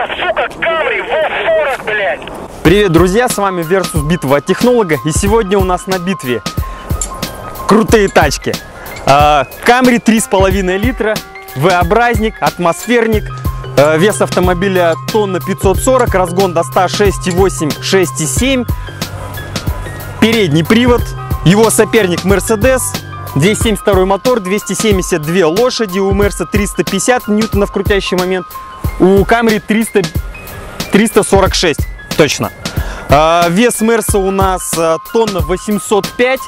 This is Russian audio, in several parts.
Toyota, сука, Camry, V40, блядь. Привет, друзья, с вами Versus Битва Технолога. И сегодня у нас на битве крутые тачки. А, Camry 3,5 литра, V-образник, атмосферник, а, вес автомобиля тонна 540, разгон до 100 6,8, 6,7, передний привод, его соперник Mercedes, 272 мотор, 272 лошади, у Мерса 350 ньютонов крутящий момент, у Camry 300, 346 точно. А, вес Мерса у нас а, тонна 805,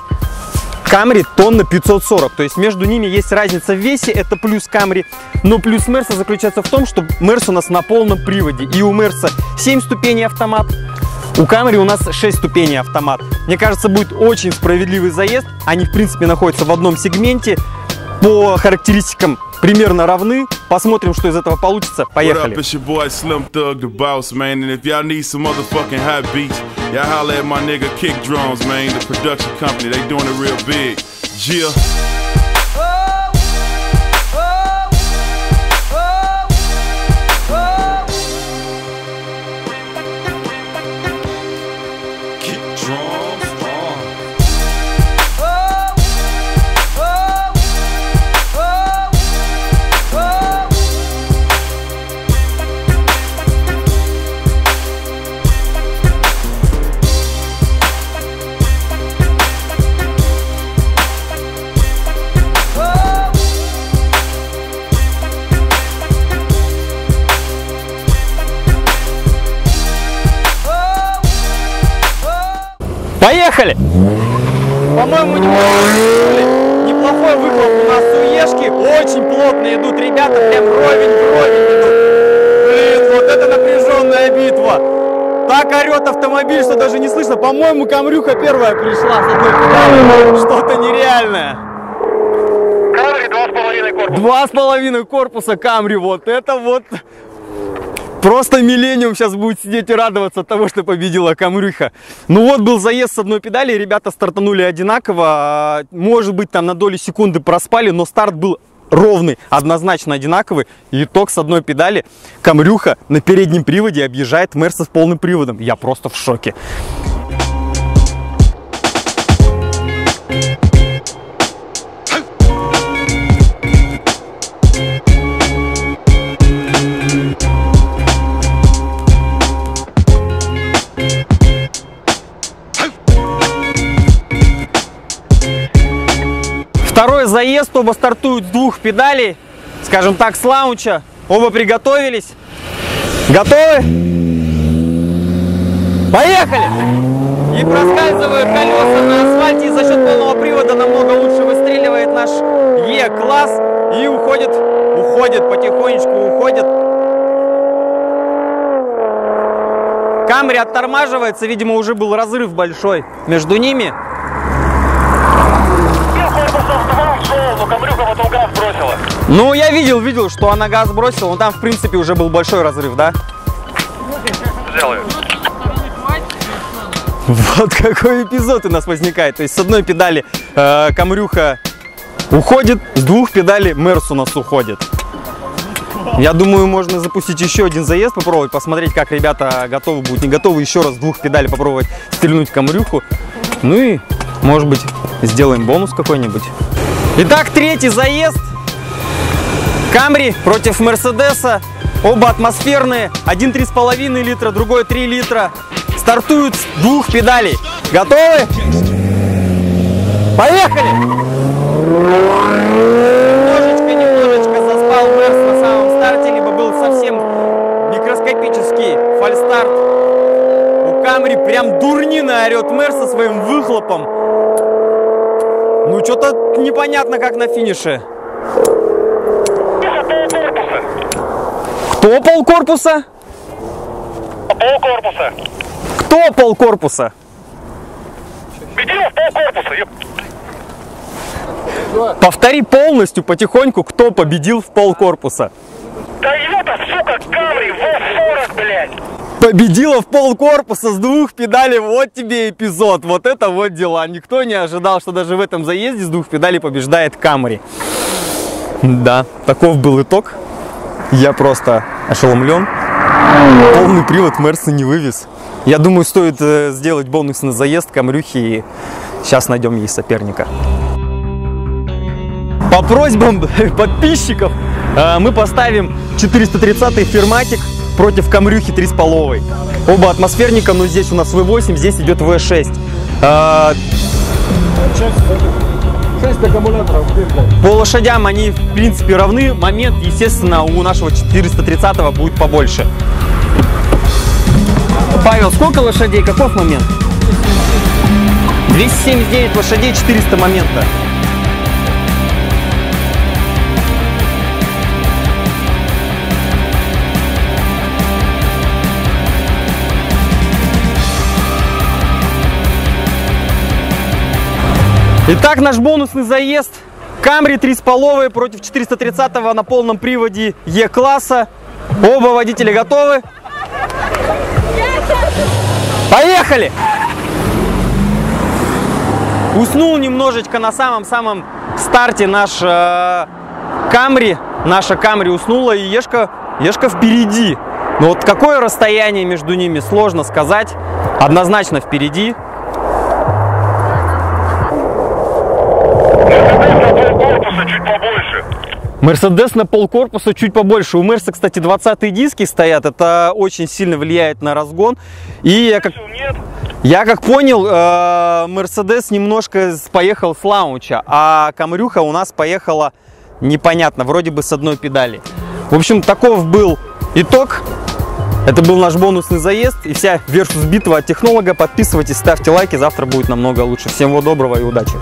Камри тонна 540. То есть между ними есть разница в весе, это плюс Камри. Но плюс Мерса заключается в том, что Мерс у нас на полном приводе. И у Мерса 7 ступеней автомат, у Камри у нас 6 ступеней автомат. Мне кажется, будет очень справедливый заезд. Они, в принципе, находятся в одном сегменте. По характеристикам примерно равны. Посмотрим, что из этого получится. Поехали. y'all holla at my nigga Kick Drums, man, the production company. They doing it real big. Gia. Поехали! По-моему, неплохой, выхлоп у нас у Ешки. Очень плотно идут ребята, прям ровень в ровень идут. Блин, вот это напряженная битва. Так орет автомобиль, что даже не слышно. По-моему, Камрюха первая пришла с. Что-то нереальное. Camry 2,5 корпус. Два с половиной корпуса Камри. Вот это вот Просто миллениум сейчас будет сидеть и радоваться от того, что победила Камрюха. Ну вот был заезд с одной педали, ребята стартанули одинаково. Может быть там на долю секунды проспали, но старт был ровный, однозначно одинаковый. Итог с одной педали. Камрюха на переднем приводе объезжает Мерса с полным приводом. Я просто в шоке. Второй заезд, оба стартуют с двух педалей, скажем так, с лаунча. Оба приготовились. Готовы? Поехали! И проскальзывают колеса на асфальте, и за счет полного привода намного лучше выстреливает наш Е-класс. И уходит, уходит, потихонечку уходит. Камри оттормаживается, видимо, уже был разрыв большой между ними. Но Камрюха потом газ бросила. Ну, я видел, видел, что она газ бросила, но там, в принципе, уже был большой разрыв, да? Сделаю. Вот какой эпизод у нас возникает. То есть с одной педали э, Камрюха уходит, с двух педалей Мерс у нас уходит. Я думаю, можно запустить еще один заезд, попробовать, посмотреть, как ребята готовы будут, не готовы еще раз с двух педалей попробовать стрельнуть Камрюху. Ну и, может быть, сделаем бонус какой-нибудь. Итак, третий заезд. Камри против Мерседеса. Оба атмосферные. Один 3,5 литра, другой 3 литра. Стартуют с двух педалей. Готовы? Поехали! Немножечко-немножечко заспал Мерс на самом старте, либо был совсем микроскопический фальстарт. У Камри прям дурнина орет Мерс со своим выхлопом. Ну, что-то непонятно, как на финише. Кто пол корпуса? Пол корпуса. Кто пол корпуса? Бедилов пол корпуса. Повтори полностью, потихоньку, кто победил в пол корпуса. Toyota, сука, Camry, V40, блядь. Победила в пол корпуса с двух педалей. Вот тебе эпизод. Вот это вот дела. Никто не ожидал, что даже в этом заезде с двух педалей побеждает Камри. Да, таков был итог. Я просто ошеломлен. Полный привод Мерса не вывез. Я думаю, стоит э, сделать бонусный заезд Камрюхи и сейчас найдем ей соперника. По просьбам подписчиков э, мы поставим 430 ферматик против Камрюхи 3,5. Оба атмосферника, но здесь у нас V8, здесь идет V6. Э, 6 аккумуляторов По лошадям они в принципе равны. Момент, естественно, у нашего 430 будет побольше. Павел, сколько лошадей? Каков момент? 279 лошадей, 400 момента. Итак, наш бонусный заезд. Камри 3,5 против 430 на полном приводе Е-класса. Оба водителя готовы? Поехали! Уснул немножечко на самом-самом старте наш э, Камри. Наша Камри уснула и Ешка, Ешка впереди. Но вот какое расстояние между ними, сложно сказать. Однозначно впереди. Мерседес на пол корпуса чуть побольше. У Мерса, кстати, 20 диски стоят. Это очень сильно влияет на разгон. И я как, я как понял, э, Мерседес немножко поехал с лаунча, а Камрюха у нас поехала непонятно, вроде бы с одной педали. В общем, таков был итог. Это был наш бонусный заезд и вся версус битва от технолога. Подписывайтесь, ставьте лайки, завтра будет намного лучше. Всем всего доброго и удачи!